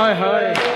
हाय हाय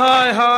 Hi, hi.